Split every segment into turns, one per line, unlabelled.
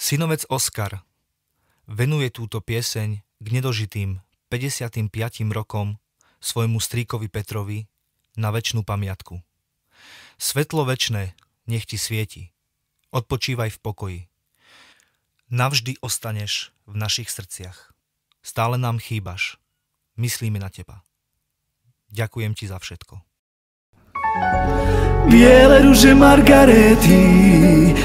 Synovec Oskar venuje túto pieseň k nedožitým 55. rokom svojmu strýkovi Petrovi na väčšnú pamiatku. Svetlo večné nech ti svieti. Odpočívaj v pokoji. Navždy ostaneš v našich srdciach. Stále nám chýbaš. Myslíme na teba. Ďakujem ti za všetko.
Biele ruže Margarety,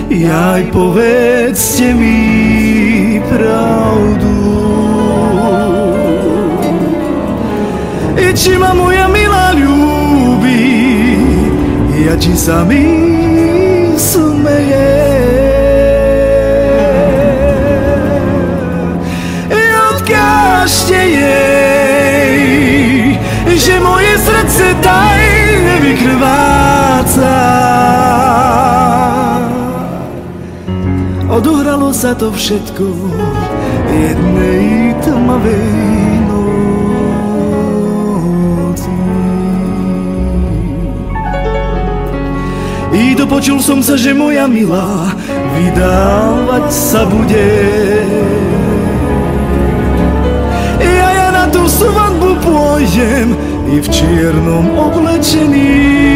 jaj povedzte mi pravdu. I či ma moja milá ľúbi, ja či sa mi smeje. I odkážte jej, sa to všetko v jednej tmavej noci. I dopočul som sa, že moja milá vydávať sa bude. Ja, ja na tú svadbu pôjdem i v čiernom oblečení.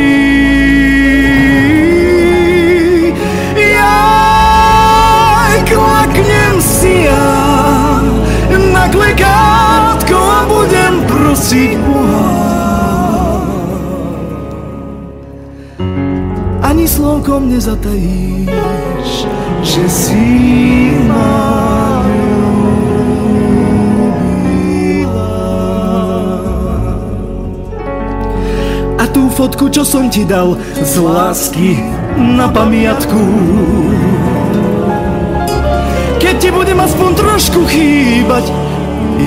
Na klekátko a budem prosiť Boha. Ani slovkom nezatajíš, že si. A tú fotku, čo som ti dal z lásky na pamiatku.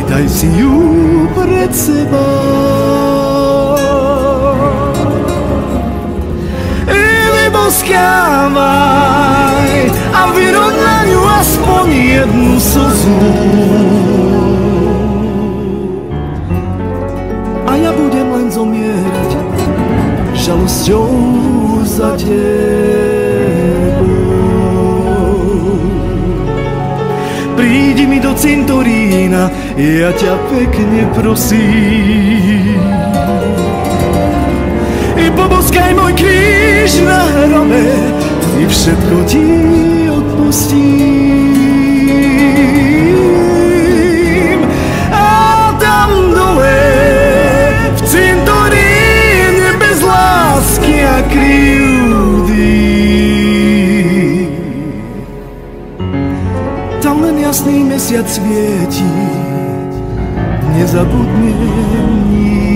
Daj si ju pred seba. I vyboskávaj a vyroď na ňu aspoň jednu slzu. A ja budem len zomierať žalosťou za tebou. Prídi mi do cintorína, ja ťa pekne prosím. I poboskaj môj kríž na hrome, i všetko ti odpustím. A tam dole, v cintoríne bez lásky a krivdy, len jasný mesiac svieti, nezabudnem nikdy.